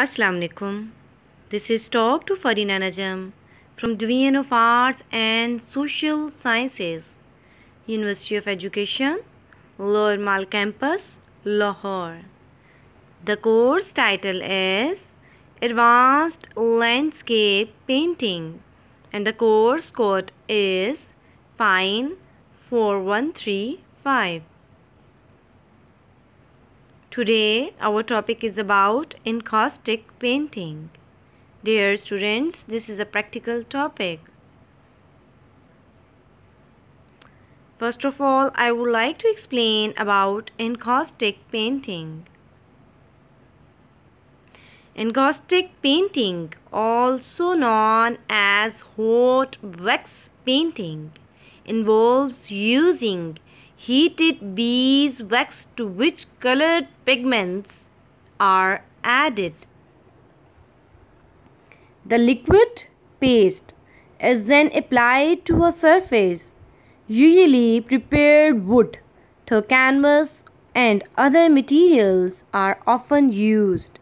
Assalamu alaikum. This is Talk to Farina Najam from Division of Arts and Social Sciences, University of Education, Lower Mall Campus, Lahore. The course title is Advanced Landscape Painting and the course code is Fine 4135. Today our topic is about encaustic painting. Dear students, this is a practical topic. First of all, I would like to explain about encaustic painting. Encaustic painting, also known as hot wax painting, involves using heated beeswax to which colored pigments are added. The liquid paste is then applied to a surface, usually prepared wood, though canvas and other materials are often used.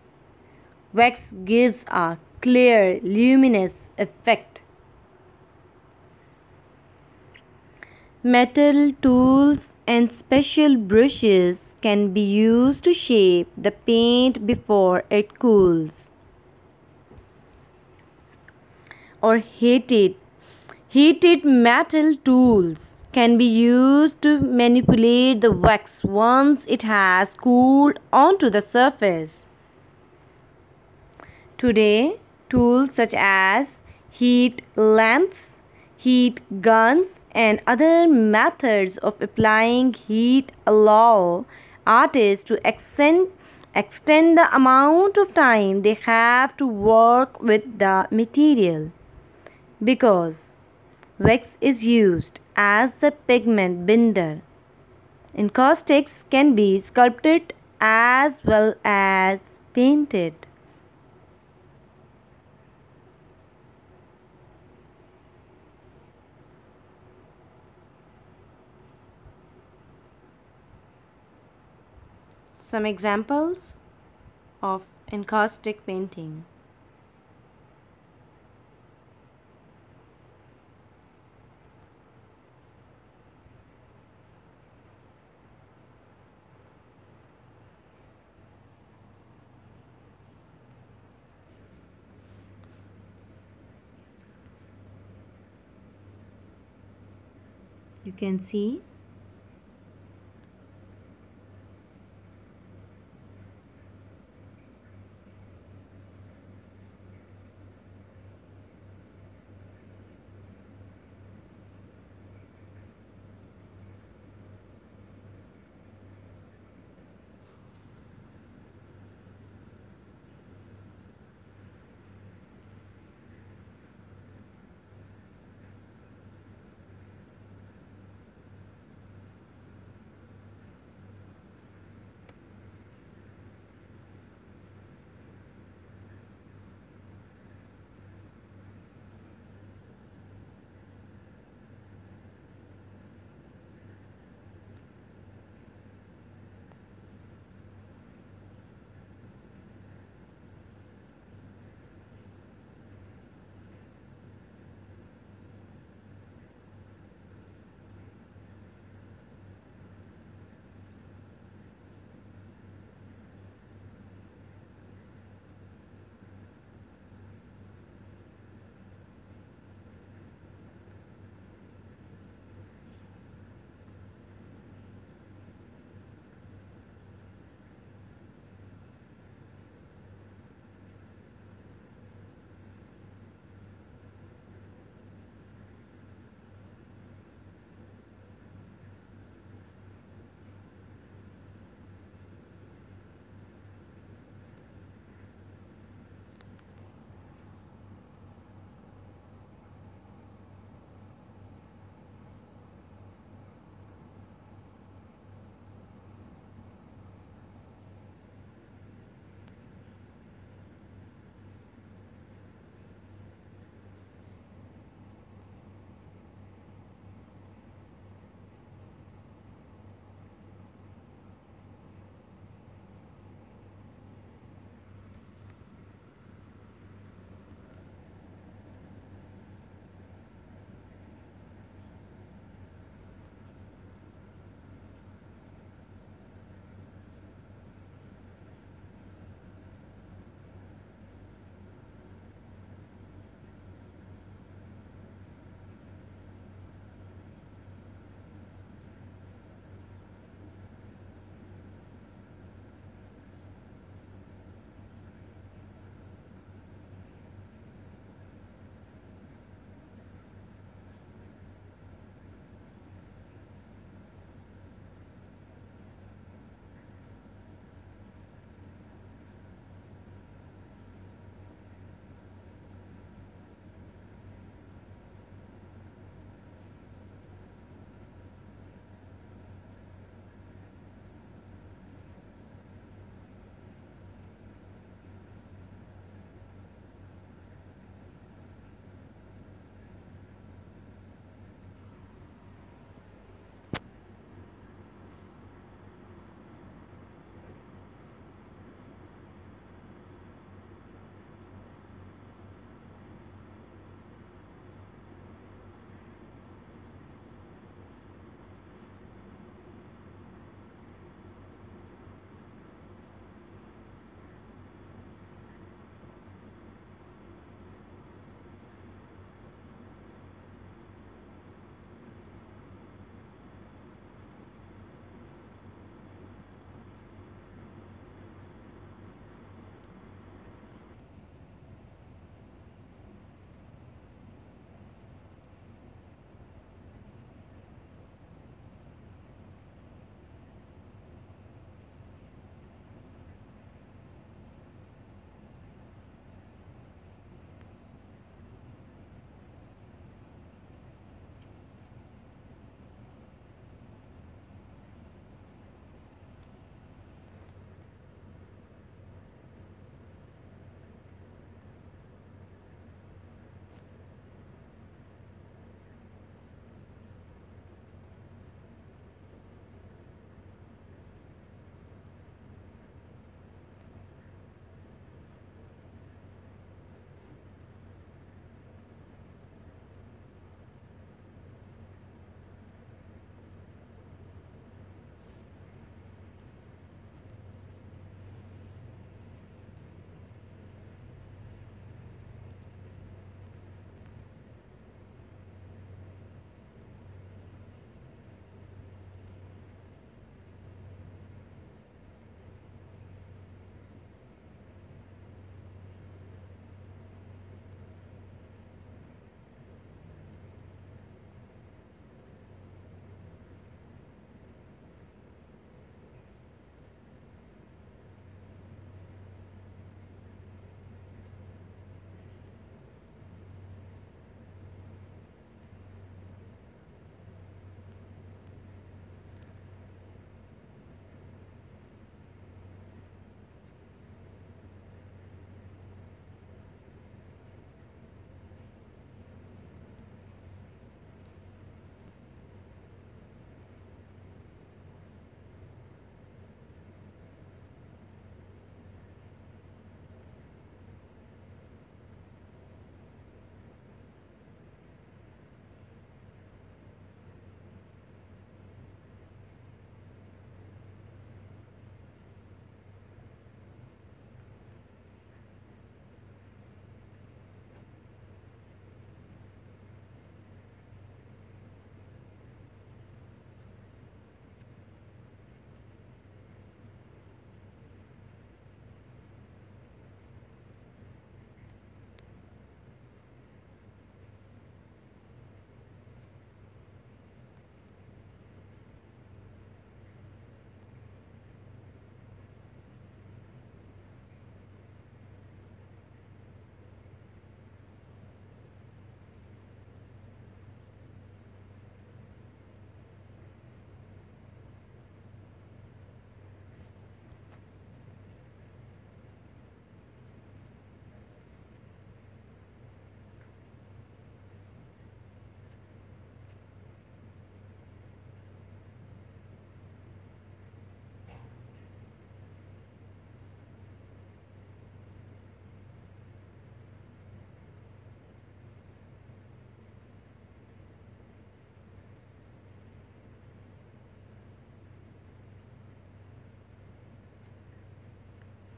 Wax gives a clear, luminous effect. Metal tools and special brushes can be used to shape the paint before it cools. Or heated. Heated metal tools can be used to manipulate the wax once it has cooled onto the surface. Today, tools such as heat lamps, heat guns, and other methods of applying heat allow artists to extend, extend the amount of time they have to work with the material because wax is used as the pigment binder. Encaustics can be sculpted as well as painted. Some examples of encaustic painting. You can see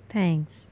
Thanks.